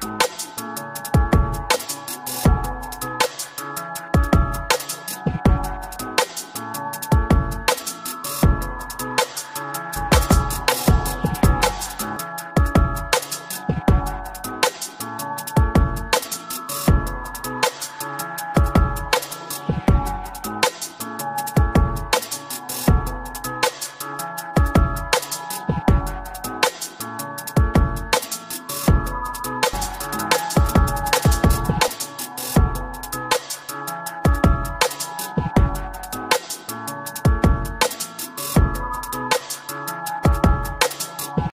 Bye.